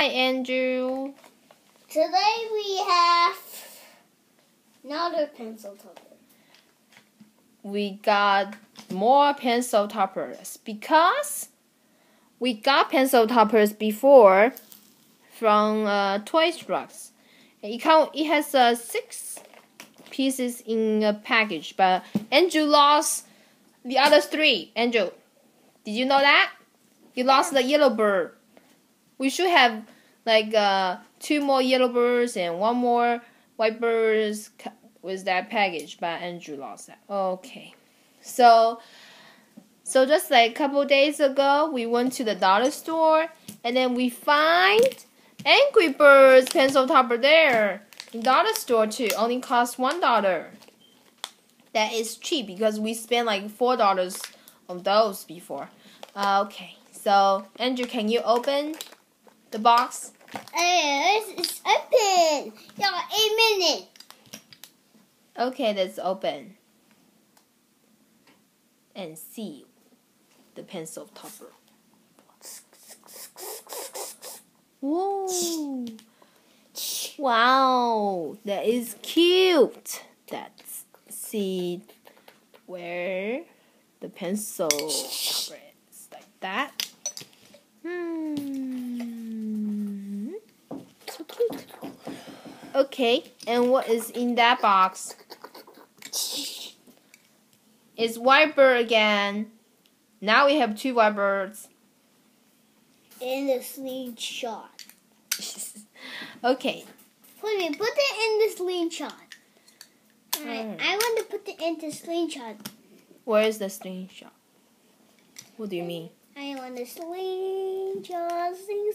Hi, Andrew. Today we have another pencil topper. We got more pencil toppers because we got pencil toppers before from uh, Toys R Us. It, count, it has uh, six pieces in a package, but Andrew lost the other three. Andrew, did you know that? You lost the yellow bird. We should have like uh, two more yellow birds and one more white birds with that package, but Andrew that. Okay, so so just like a couple days ago, we went to the dollar store and then we find Angry Birds pencil topper there. In dollar store too, only cost one dollar. That is cheap because we spent like four dollars on those before. Uh, okay, so Andrew, can you open the box? Uh, hey, it's open. Yeah, eight minutes. Okay, let's open and see the pencil topper. Whoa! Wow, that is cute. Let's see where the pencil topper is like that. Hmm. So cute. Okay, and what is in that box? It's white bird again. Now we have two white birds. In the slingshot. okay. Put it, put it in the slingshot. I, Mm. I want to put it in the slingshot. Where is the slingshot? What do you mean? I want the slingshot, sling,